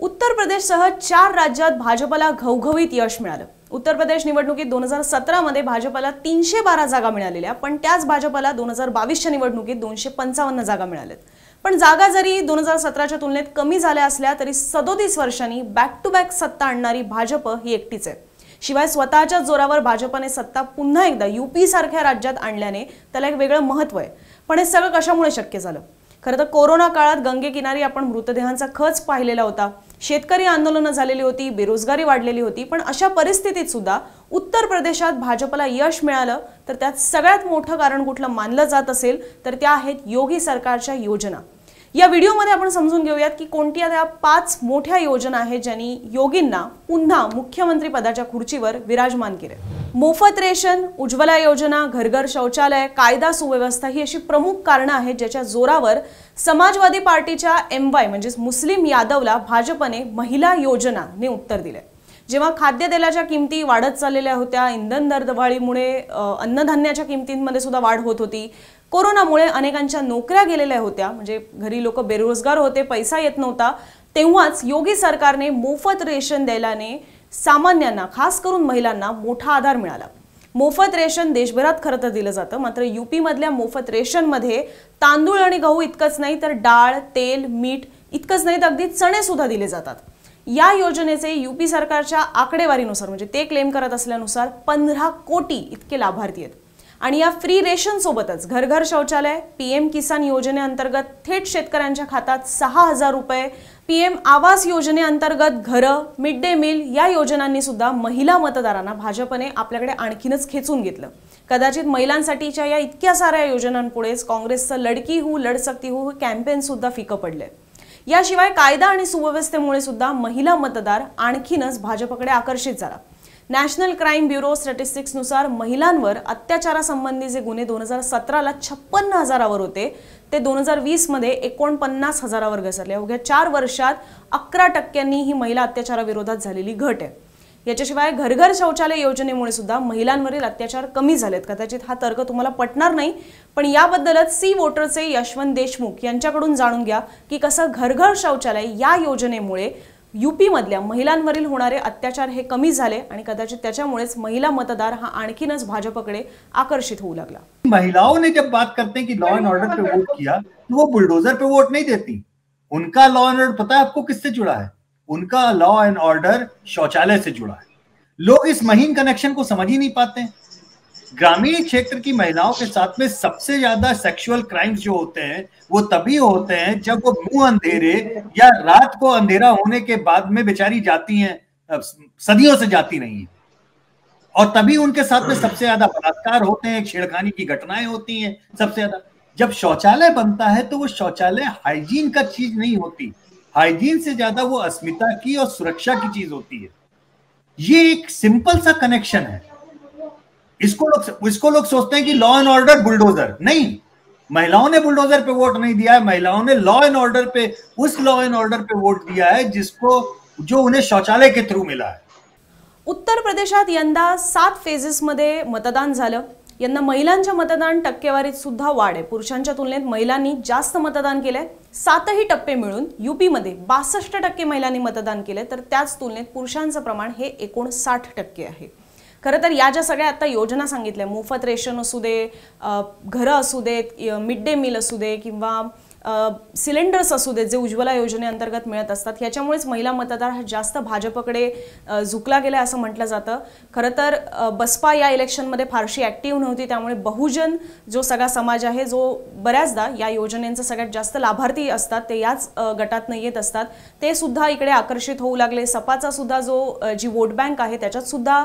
उत्तर प्रदेशसह चार राज्यात भाजपला घवघवीत यश मिळालं. उत्तर प्रदेश निवडणुकीत दोन हजार सतरामध्ये भाजपला तीनशे बारा जागा मिळालेल्या पण त्याच भाजपला दोन हजार बावीसच्या निवडणुकीत दोनशे पंचावन्न जागा मिळाल्यात. पण जागा जरी दोन हजार सतराच्या तुलनेत कमी झाल्या असल्या तरी सदोतीस वर्षांनी बॅक टू बॅक सत्ता आणणारी भाजप ही एकटीच आहे. शिवाय स्वतःच्या जोरावर भाजपने सत्ता पुन्हा एकदा युपी सारख्या राज्यात आणल्याने त्याला एक वेगळं महत्त्व आहे. पण हे सगळं कशामुळे शक्य झालं? खरं तर कोरोना काळात गंगेकिनारी आपण मृतदेहांचा खच पाहिलेला होता. शेतकरी आंदोलनं झालेली होती बेरोजगारी वाढलेली होती पण अशा परिस्थितीत सुद्धा उत्तर प्रदेशात भाजपला यश मिळालं तर त्यात सगळ्यात मोठं कारण कुठलं मानलं जात असेल तर त्या आहेत योगी सरकारच्या योजना. या व्हिडिओमध्ये आपण समजून घेऊयात की कोणत्या त्या पाच मोठ्या योजना आहेत ज्यांनी योगींना पुन्हा मुख्यमंत्री पदाच्या खुर्चीवर विराजमान केले. मोफत रेशन उज्ज्वला योजना घरघर शौचालय कायदा सुव्यवस्था ही अशी प्रमुख कारणं आहेत ज्याच्या जोरावर समाजवादी पार्टीच्या एम वाय म्हणजेच मुस्लिम यादवला भाजपने महिला योजनाने उत्तर दिले जेव्हा खाद्यतेलाच्या किमती वाढत चाललेल्या होत्या इंधन दरदवाढीमुळे अन्नधान्याच्या किमतींमध्ये सुद्धा वाढ होत होती. कोरोनामुळे अनेकांच्या नोकऱ्या गेलेल्या होत्या. म्हणजे घरी लोक बेरोजगार होते पैसा येत नव्हता. तेव्हाच योगी सरकारने मोफत रेशन द्यायलाने सामान्यांना खास करून महिलांना मोठा आधार मिळाला. मोफत रेशन देशभरात खरं तर दिलं जातं. मात्र युपी मधल्या मोफत रेशनमध्ये तांदूळ आणि गहू इतकंच नाही तर डाळ तेल मीठ इतकंच नाही तर अगदी चणे सुद्धा दिले जातात. या योजनेचे यूपी सरकारच्या आकडेवारीनुसार म्हणजे ते क्लेम करत असल्यानुसार पंधरा कोटी इतके लाभार्थी आहेत. आणि या फ्री रेशन सोबतच घरघर शौचालय शौचालय पीएम किसान योजनेअंतर्गत थेट शेतकऱ्यांच्या खात्यात सहा हजार रुपये पीएम आवास योजनेअंतर्गत घरं मिड डे मील या योजनांनी सुद्धा महिला मतदारांना भाजपने आपल्याकडे आणखीनच खेचून घेतलं. कदाचित महिलांसाठीच्या या इतक्या साऱ्या योजनांपुढेच काँग्रेसचं लडकी हू लढ सकती हू हे कॅम्पेन सुद्धा फिकं पडलंय. याशिवाय कायदा आणि सुव्यवस्थेमुळे सुद्धा महिला मतदार आणखीनच भाजपकडे आकर्षित झाला. नॅशनल क्राईम ब्युरो स्टॅटिस्टिक्सनुसार महिलांवर अत्याचारासंबंधी जे गुन्हे दोन हजार सतराला छप्पन्न हजारावर होते ते दोन हजार वीसमध्ये एकोणपन्नास हजारावर घसरले. अवघ्या चार वर्षात अकरा टक्क्यांनी ही महिला अत्याचाराविरोधात झालेली घट आहे. याच्याशिवाय घरघर शौचालय योजनेमुळे सुद्धा महिलांवरील अत्याचार कमी झालेत. कदाचित हा तर्क तुम्हाला पटणार नाही पण याबद्दलच सी वोटरचे यशवंत देशमुख यांच्याकडून जाणून घ्या की कसं घरघर शौचालय या योजनेमुळे युपी मधल्या महिलांवरील होणारे अत्याचार हे कमी झाले आणि कदाचित त्याच्यामुळेच महिला मतदार हा आणखीनच भाजपकडे आकर्षित होऊ लागला. महिलाओं ने जब बात करते की कि लॉ एंड ऑर्डर पे वोट किया तो वो बुलडोजर पे वोट नहीं देती। उनका लॉ एंड ऑर्डर पता है आपको किससे जुड़ा है? उनका लॉ एंड ऑर्डर शौचालय से जुड़ा है। लोग इस महीन कनेक्शन को समझ ही नहीं पाते ग्रामीण क्षेत्र की महिलाओं के साथ में सबसे ज़्यादा सेक्सुअल क्राइम्स जो होते हैं, वो तभी होते हैं जब वो मुँह अंधेरे या रात को अंधेरा होने के बाद में बेचारी जाती हैं सदियों से जाती नहीं है। और तभी उनके साथ में सबसे ज़्यादा बलात्कार होते हैं, छेड़खानी की घटनाएँ होती हैं सबसे ज़्यादा। जब शौचालय बनता है तो वो शौचालय हाइजीन का चीज़ नहीं होती। हाइजीन से ज़्यादा वो अस्मिता की और सुरक्षा की चीज़ होती है। ये एक सिंपल सा कनेक्शन है। इसको लोग इसको लोग सोचते हैं कि लॉ एंड ऑर्डर बुलडोजर नहीं। महिलाओं ने बुलडोजर पे वोट नहीं दिया है। महिलाओं ने लॉ एंड ऑर्डर पे, उस लॉ एंड ऑर्डर पे वोट दिया है, जिसको, जो उन्हें शौचालय के थ्रू मिला है। उत्तर प्रदेशात यंदा सात फेजेसमध्ये मतदान झालं. यंदा महिलांच्या मतदान टक्केवारीत सुद्धा वाढ आहे. पुरुषांच्या तुलनेत महिलांनी जास्त मतदान केलंय. सातही टप्पे मिळून युपीमध्ये बासष्ट टक्के महिलांनी मतदान केलंय. तर त्याच तुलनेत पुरुषांचं प्रमाण हे एकोणसाठ टक्के आहे. खरं तर या ज्या सगळ्या आता योजना सांगितल्या मोफत रेशन असू दे घरं असू देत मिड डे मील असू दे किंवा सिलेंडर्स असू देत जे उज्ज्वला योजनेअंतर्गत मिळत असतात ह्याच्यामुळेच महिला मतदार हा जास्त भाजपकडे झुकला गेला असं म्हटलं जातं. खरं तर बसपा या इलेक्शनमध्ये फारशी ॲक्टिव्ह नव्हती त्यामुळे बहुजन जो सगळा समाज आहे जो बऱ्याचदा या योजनेचं सगळ्यात जास्त लाभार्थी असतात ते याच गटातनं येत असतात. ते सुद्धा इकडे आकर्षित होऊ लागले. सपाचा सुद्धा जो जी वोट बँक आहे त्याच्यात सुद्धा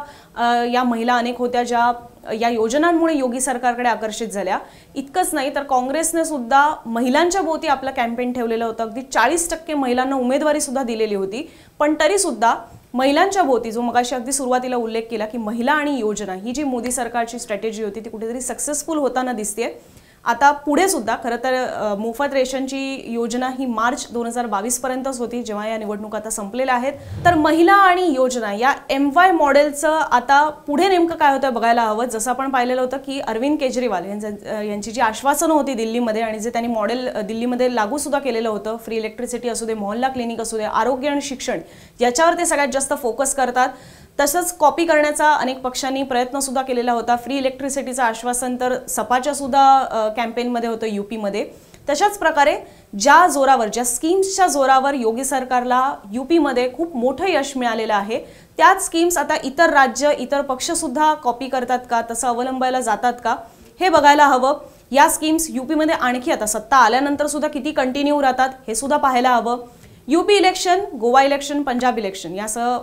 या महिला अनेक होत्या ज्या या योजनांमुळे योगी सरकारकडे आकर्षित झाल्या. इतकंच नाही तर काँग्रेसने सुद्धा महिलांच्या भोवती आपलं कॅम्पेन ठेवलेलं होतं. अगदी चाळीस टक्के महिलांना उमेदवारी सुद्धा दिलेली होती. पण तरी सुद्धा महिलांच्या भोवती जो मगाशी अगदी सुरुवातीला उल्लेख केला की महिला आणि योजना ही जी मोदी सरकारची स्ट्रॅटेजी होती ती कुठेतरी सक्सेसफुल होताना दिसते आता पुढे सुद्धा खरं तर मोफत रेशनची योजना ही मार्च दोन हजार बावीस पर्यंतच होती जेव्हा या निवडणुका आता संपलेल्या आहेत. तर महिला आणि योजना या एम वाय मॉडेलचं आता पुढे नेमकं काय होतं बघायला हवं. जसं आपण पाहिलेलं होतं की अरविंद केजरीवाल यांची जी आश्वासनं होती दिल्लीमध्ये आणि जे त्यांनी मॉडेल दिल्लीमध्ये लागू सुद्धा केलेलं होतं फ्री इलेक्ट्रिसिटी असू दे मोहल्ला क्लिनिक असू दे आरोग्य आणि शिक्षण याच्यावर ते सगळ्यात जास्त फोकस करतात. तसंच कॉपी करण्याचा अनेक पक्षांनी प्रयत्न सुद्धा केलेला होता. फ्री इलेक्ट्रिसिटीचं आश्वासन तर सपाच्या सुद्धा कॅम्पेनमध्ये होतं युपीमध्ये तशाच प्रकारे ज्या जोरावर ज्या स्कीम्सच्या जोरावर योगी सरकारला युपीमध्ये खूप मोठं यश मिळालेलं आहे त्याच स्कीम्स आता इतर राज्य इतर पक्ष सुद्धा कॉपी करतात का तसं अवलंबायला जातात का हे बघायला हवं. या स्कीम्स युपीमध्ये आणखी आता सत्ता आल्यानंतर सुद्धा किती कंटिन्यू राहतात हे सुद्धा पाहायला हवं. UP election Goa election Punjab election यासह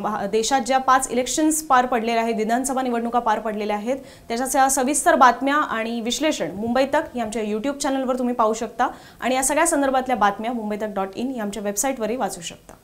महा- देशात ज्या पाच इलेक्शन्स पार पडलेल्या आहेत विधानसभा निवडणुका पार पडलेल्या आहेत त्याच्या सविस्तर बातम्या आणि विश्लेषण मुंबई तक ही आमच्या यूट्यूब चॅनलवर तुम्ही पाहू शकता. आणि या सगळ्या संदर्भातल्या बातम्या मुंबई तक डॉट इन या आमच्या वेबसाईटवरही वाचू शकता.